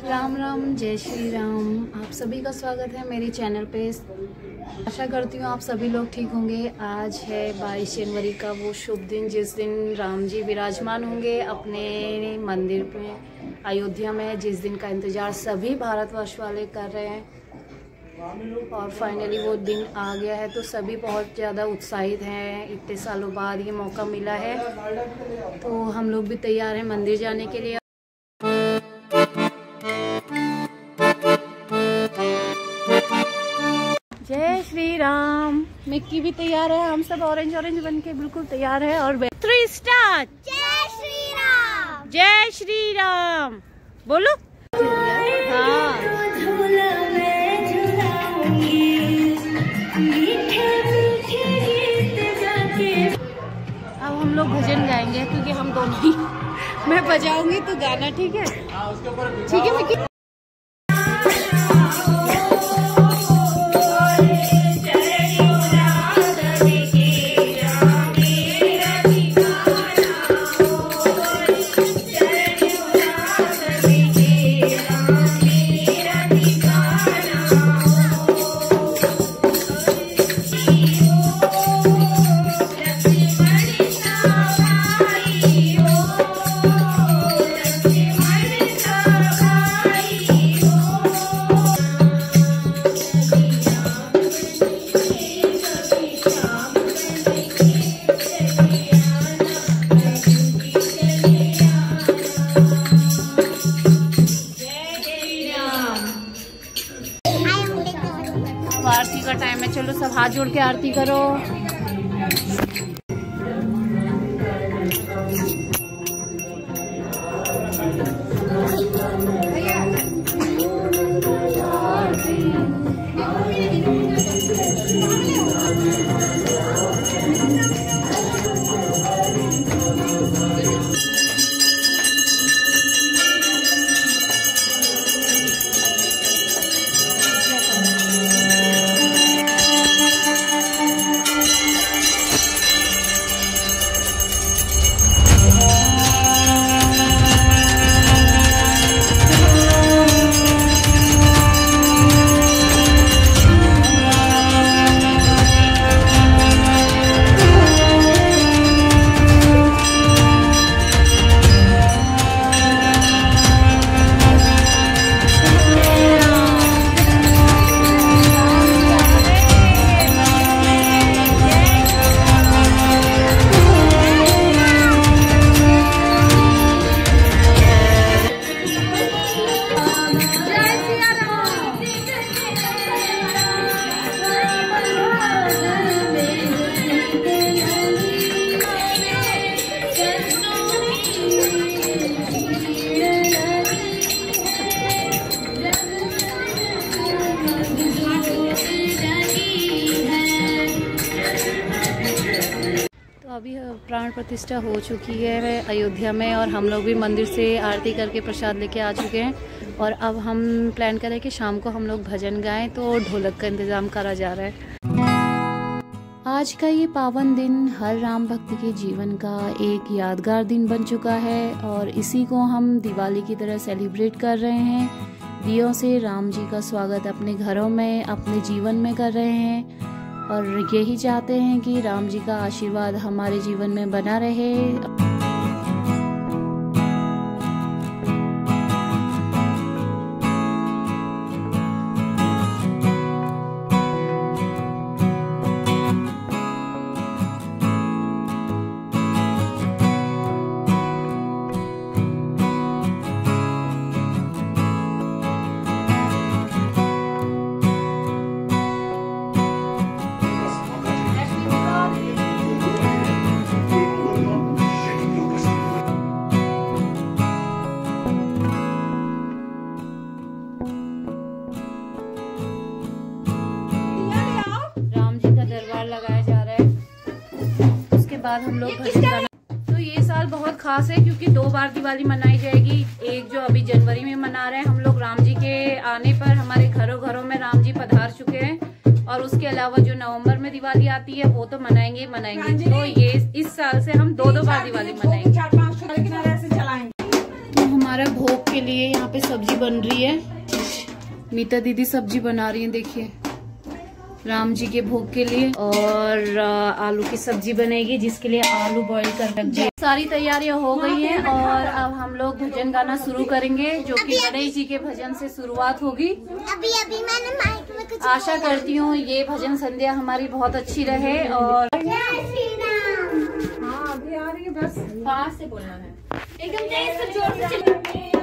राम राम, जय श्री राम। आप सभी का स्वागत है मेरे चैनल पे। आशा करती हूँ आप सभी लोग ठीक होंगे। आज है 22 जनवरी का वो शुभ दिन, जिस दिन राम जी विराजमान होंगे अपने मंदिर में अयोध्या में, जिस दिन का इंतज़ार सभी भारतवर्ष वाले कर रहे हैं। और फाइनली वो दिन आ गया है तो सभी बहुत ज़्यादा उत्साहित हैं। इतने सालों बाद ये मौका मिला है। तो हम लोग भी तैयार हैं मंदिर जाने के लिए। मिक्की भी तैयार है हम सब ऑरेंज ऑरेंज बन के बिल्कुल तैयार है और थ्री स्टार्ट जय श्री राम जय श्री राम बोलो। हाँ। अब हम लोग भजन गाएँगे क्योंकि हम दोनों ही मैं बजाऊँगी तो गाना ठीक है? ठीक है मिक्की हाथ जोड़ के आरती करो। अभी प्राण प्रतिष्ठा हो चुकी है अयोध्या में और हम लोग भी मंदिर से आरती करके प्रसाद लेके आ चुके हैं। और अब हम प्लान करें कि शाम को हम लोग भजन गाएँ तो ढोलक का इंतज़ाम करा जा रहा है। आज का ये पावन दिन हर राम भक्त के जीवन का एक यादगार दिन बन चुका है और इसी को हम दिवाली की तरह सेलिब्रेट कर रहे हैं। दियों से राम जी का स्वागत अपने घरों में, अपने जीवन में कर रहे हैं। और यही चाहते हैं कि राम जी का आशीर्वाद हमारे जीवन में बना रहे। बाद हम लोग गाना तो ये साल बहुत खास है क्योंकि दो बार दिवाली मनाई जाएगी। एक जो अभी जनवरी में मना रहे हैं हम लोग राम जी के आने पर हमारे घरों घरों में राम जी पधार चुके हैं। और उसके अलावा जो नवंबर में दिवाली आती है वो तो मनाएँगे मनाएँगे। तो ये इस साल से हम दो दो बार दिवाली मनाएँगे। तो हमारा भोग के लिए यहाँ पे सब्ज़ी बन रही है। मीता दीदी सब्ज़ी बना रही है देखिए। राम जी के भोग के लिए और आलू की सब्ज़ी बनेगी जिसके लिए आलू बॉईल कर रख दिए। सारी तैयारियाँ हो गई हैं और अब हम लोग भजन गाना शुरू करेंगे जो कि गणेश जी के भजन से शुरुआत होगी। अभी अभी मैंने माइक में कुछ आशा करती हूँ ये भजन संध्या हमारी बहुत अच्छी रहे और हाँ अभी आ रही है बस। पास से बोलना है। एकदम तेज से ज़ोर से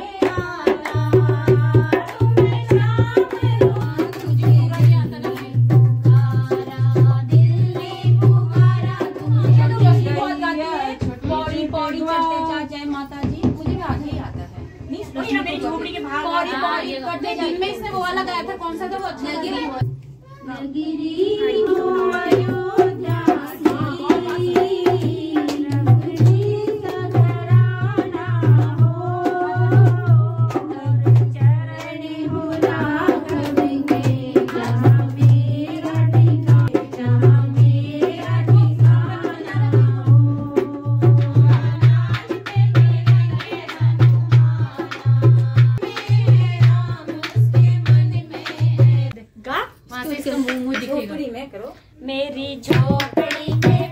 out. वहाँ से इसका मुँह मुँह दिखेगा। में करो। मेरी झोपड़ी के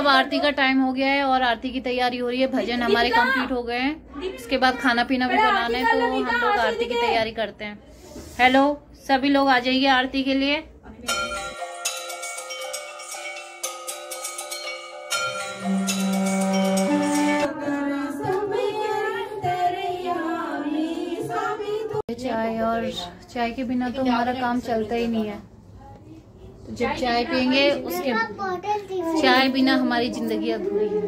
अब आरती का टाइम हो गया है और आरती की तैयारी हो रही है भजन हमारे कंप्लीट हो गए हैं। उसके बाद खाना पीना भी बनाना है तो हम लोग आरती की तैयारी करते हैं। हेलो सभी लोग आ जाइए आरती के लिए। चाय और चाय के बिना तो हमारा काम चलता ही नहीं है। जब चाय पियेंगे उसके चाय बिना हमारी ज़िंदगी अधूरी है।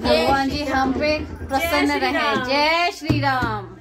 भगवान जी हम पे प्रसन्न रहे। जय श्री राम।